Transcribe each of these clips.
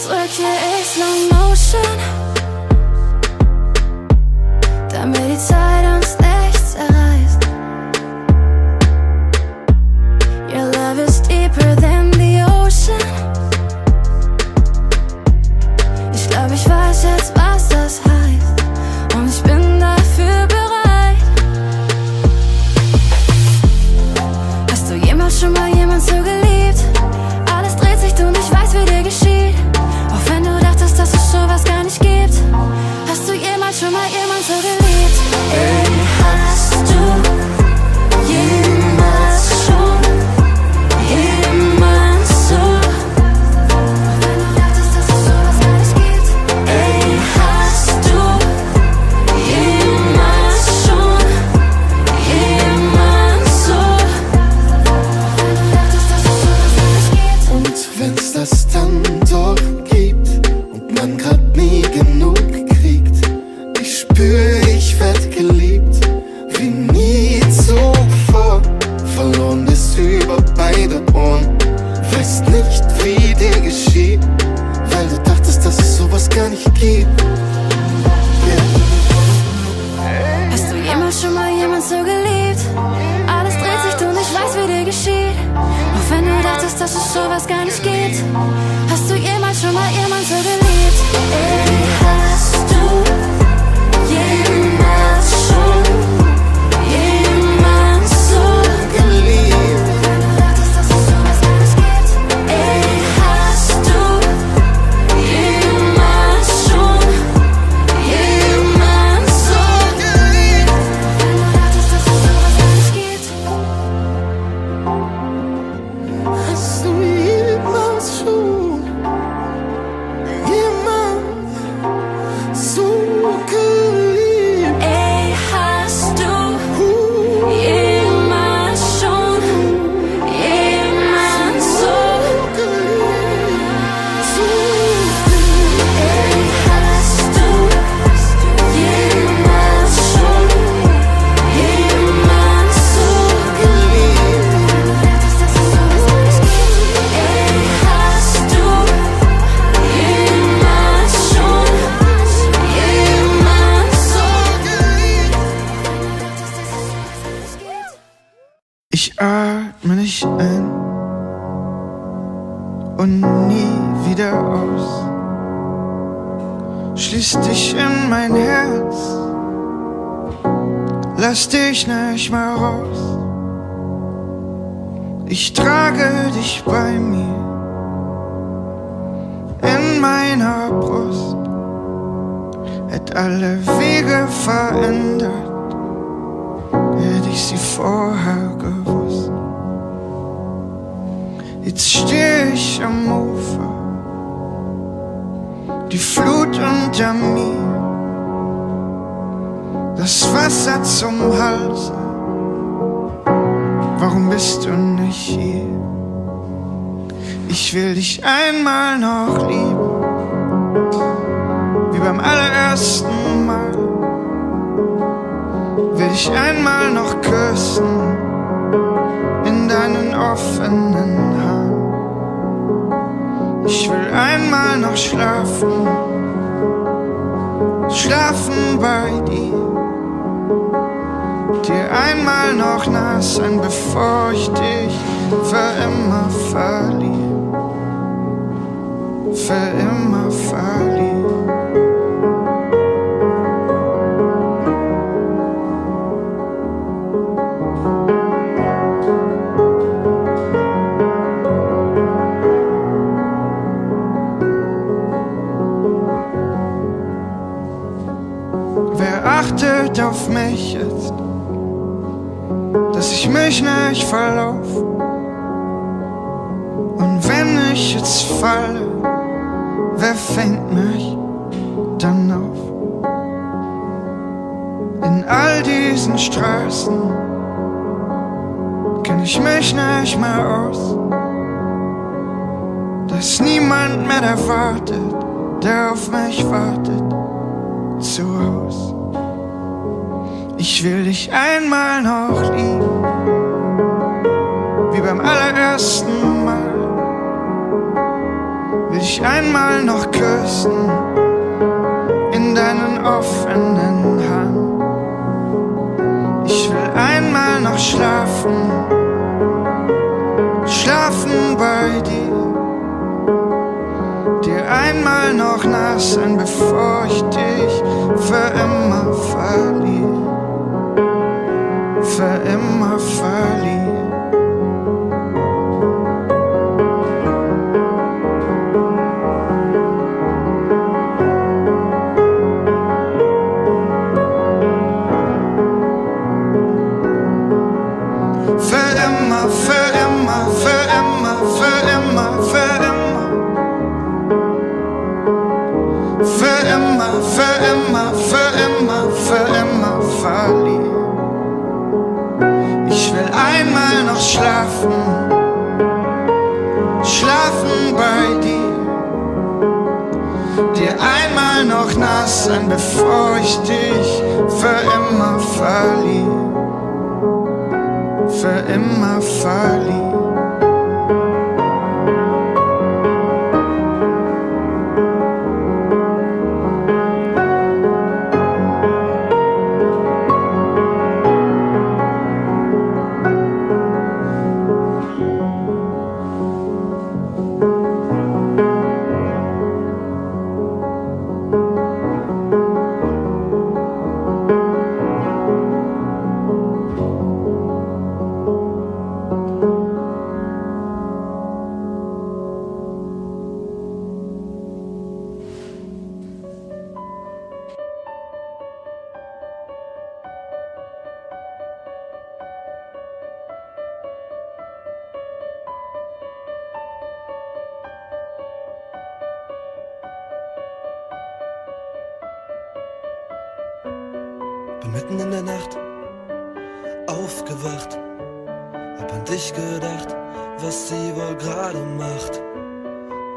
Jetzt drücke ich Slow Motion, gibt. Hast du jemals schon mal jemand so geliebt? Atme nicht ein und nie wieder aus. Schließ dich in mein Herz, lass dich nicht mehr raus. Ich trage dich bei mir in meiner Brust. Hätt alle Wege verändert hätte ich sie vorher gewusst. Steh ich am Ufer, die Flut unter mir, das Wasser zum Hals. Warum bist du nicht hier? Ich will dich einmal noch lieben, wie beim allerersten Mal will ich einmal noch küssen in deinen offenen Haaren. Ich will einmal noch schlafen, schlafen bei dir. Dir einmal noch nah sein, bevor ich dich für immer verliere. Für immer verliere. Verlauf? Und wenn ich jetzt falle, wer fängt mich dann auf? In all diesen Straßen kenn ich mich nicht mehr aus. Da ist niemand mehr, der wartet, der auf mich wartet zu Haus. Ich will dich einmal noch lieben, wie beim allerersten Mal will ich einmal noch küssen in deinen offenen Hand. Ich will einmal noch schlafen, schlafen bei dir, dir einmal noch nass sein, bevor ich dich für immer verliere, für immer verliere. sein, bevor ich dich für immer verliere. Für immer verliere. Bin mitten in der Nacht aufgewacht, hab an dich gedacht, was sie wohl gerade macht.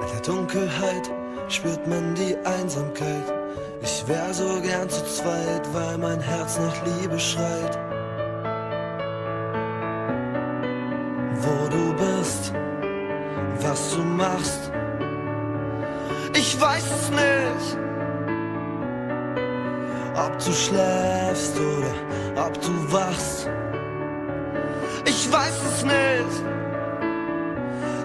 In der Dunkelheit spürt man die Einsamkeit. Ich wär so gern zu zweit, weil mein Herz nach Liebe schreit. Wo du bist, was du machst, ich weiß es nicht ob du schläfst oder ob du wachst. Ich weiß es nicht,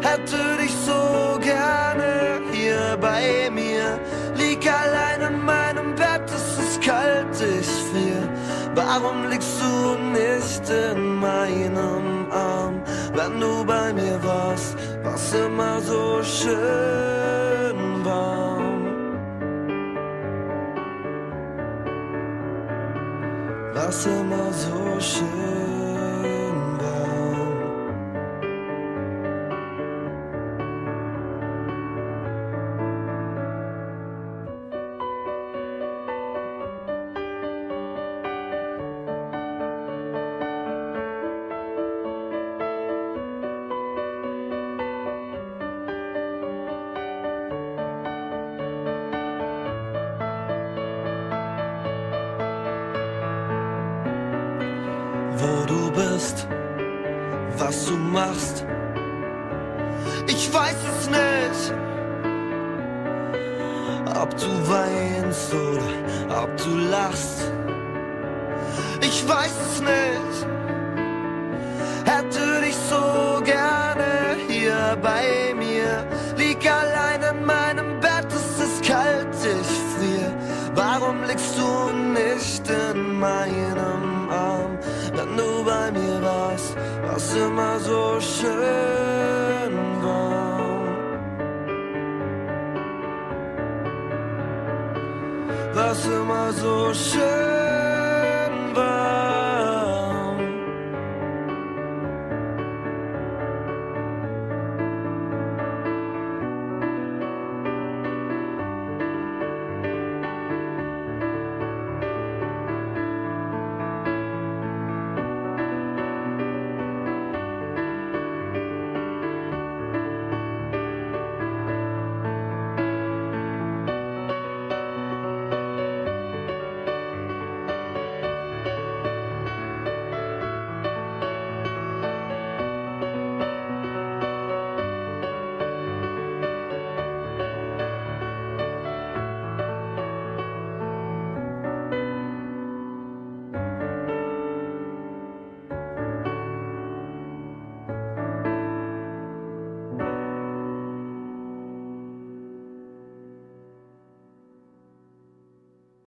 hätte dich so gerne hier bei mir. Lieg allein in meinem Bett, es ist kalt, ich frier. Warum liegst du nicht in meinem Arm, wenn du bei mir warst? Was immer so schön. 什么姿势 du machst. Ich weiß es nicht, ob du weinst oder ob du lachst. Ich weiß es nicht, hätte dich so gerne hier bei mir. Lieg allein in meinem Bett, es ist kalt, ich friere. Warum liegst du nicht in meinem Was immer so schön war. Was immer so schön